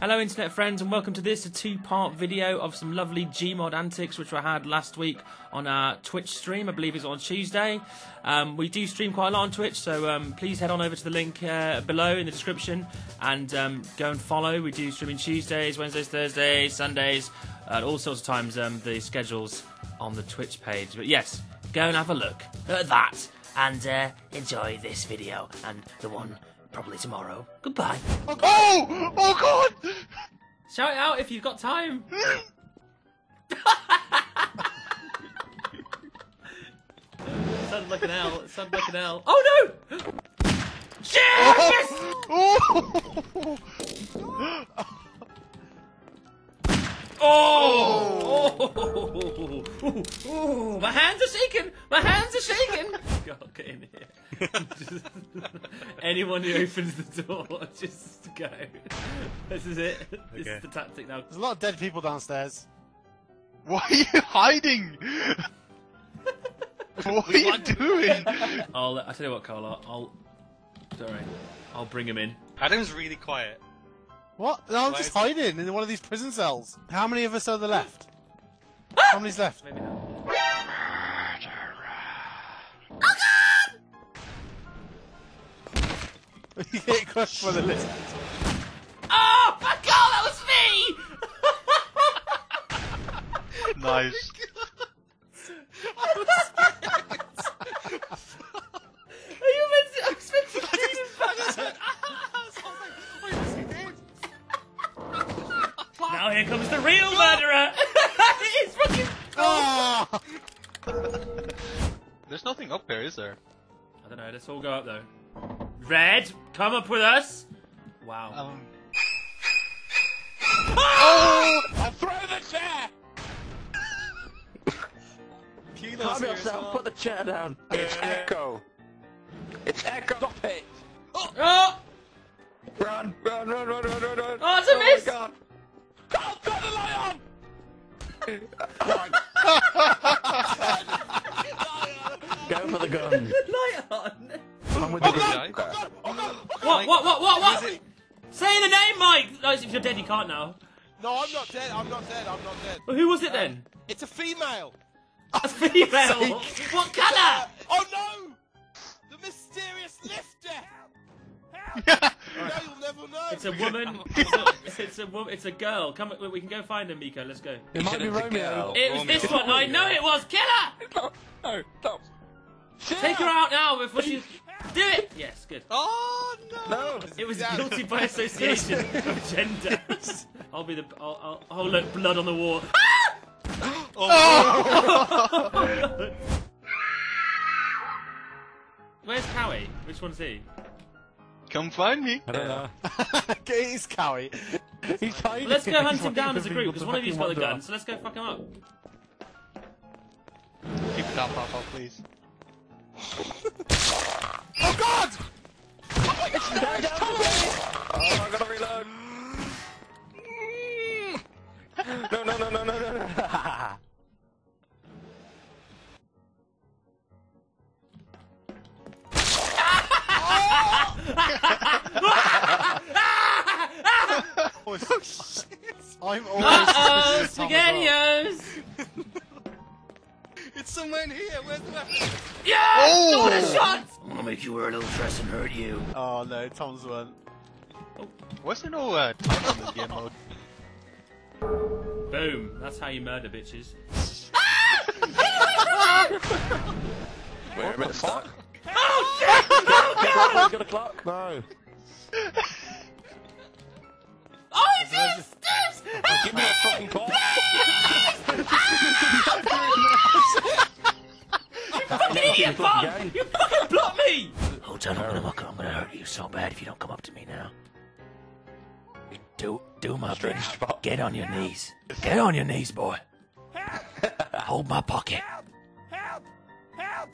Hello, internet friends, and welcome to this a two-part video of some lovely Gmod antics, which I had last week on our Twitch stream. I believe it's on Tuesday. Um, we do stream quite a lot on Twitch, so um, please head on over to the link uh, below in the description and um, go and follow. We do streaming Tuesdays, Wednesdays, Thursdays, Sundays, at all sorts of times. Um, the schedules on the Twitch page. But yes, go and have a look at that and uh, enjoy this video and the one probably tomorrow. Goodbye. Oh! Oh god! Shout it out if you've got time. sounds like an L. It sounds like an L. Oh no! Shit! Yes! Oh! Oh! Oh! Ooh, ooh, my hands are shaking! My hands are shaking! God, get in here. Anyone who opens the door, just go. This is it. This Okay. is the tactic now. There's a lot of dead people downstairs. Why are you hiding? what are you doing? I'll. I tell you what, Carl. I'll. I'll sorry. I'll bring him in. Adam's really quiet. What? No, I'm just is- hiding in one of these prison cells. How many of us are there left? How many's left? Maybe not. you get crushed by the list. Oh, fuck! Oh, that was me! nice. Now here comes the real murderer! it's fucking. Ah! There's nothing up there, is there? I don't know. Let's all go up though. Red, come up with us. Wow. Um. Oh! I'll throw the chair! Calm yourself, well. put the chair down. It's Echo. It's Echo. Stop it. oh! Run, run, run, run, run, run, run. Oh, it's a my miss. Go for the gun. Light on. I'm with oh, the gun. Oh, Guy? Oh, what? What? What? What? What? Is Say the name, Mike. No, if you're dead, you can't now. No, I'm not dead. I'm not dead. I'm not dead. Well, who was it then? Uh, it's a female. A female. what colour? Uh, oh no! The mysterious lifter. No, you'll never know. It's a woman. It's a, it's a woman. It's a girl. Come, we can go find her, Miko. Let's go. It might be It's Romeo. girl. It was this one. I know it was. Kill her. No, no, stop. Take her out now before she. Do it. Yes, good. Oh no! No. It was Yeah. guilty by association of gender. I'll be the. I'll, I'll, oh look, blood on the wall. Ah! Oh. Oh. Where's Cowie? Which one's he? Come find me. I don't know. Get cowie. He's hiding. Let's go hunt him down as a group because one of you's got the fucking gun. So let's go fuck him up. Keep it down, Papa, please. Oh god! Down, down, Oh, I gotta reload. No, no, no, no, no, no, no. It's someone here. Where's the weapon? Yeah! Oh! What a shot! I'm gonna make you wear a little dress and hurt you. Oh no, Tom's one. Was there no uh, time on this game mode? Boom. That's how you murder bitches. Wait a minute, stop. Oh shit! Oh god! You got a clock? No. Oh, he missed it! Give me Fucking idiot, Bob! You fucking blocked me! Oh, Hold on, I'm gonna, I'm gonna hurt you so bad if you don't come up to me now. Do, do my Strange best. spot. Get on your knees. Get on your knees, boy. Hold my pocket. Help! Help!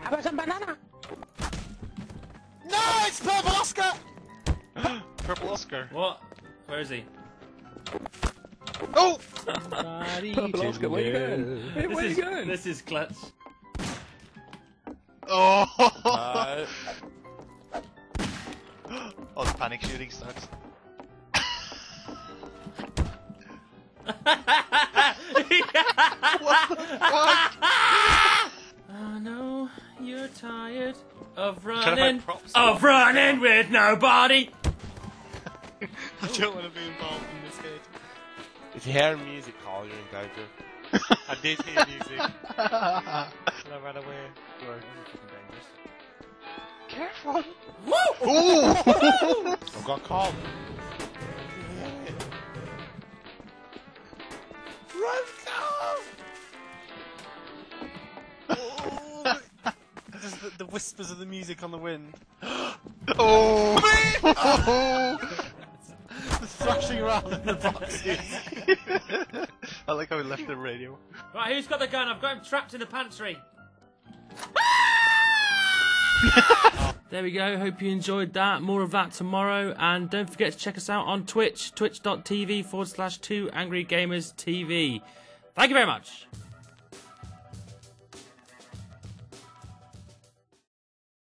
How about some banana? No, it's Purple Oscar! Purple Oscar. What? Where is he? Oh! Purple Oscar, where you going? Hey, where This you going? this is clutch. Oh! Uh, All the panic shooting starts. I know you're tired of Trying to find running, props. of running with nobody. I don't want to be involved in this game. If you hear music, call you're in danger. I did hear music. and I ran away. dangerous. Careful. I got caught. Run! Oh, Just the, the whispers of the music on the wind. Oh. The thrashing around in the boxes. I like how we left the radio. Right, who's got the gun? I've got him trapped in the pantry. there we go. Hope you enjoyed that. More of that tomorrow. And don't forget to check us out on Twitch, twitch.tv forward slash two angry gamers TV. Thank you very much.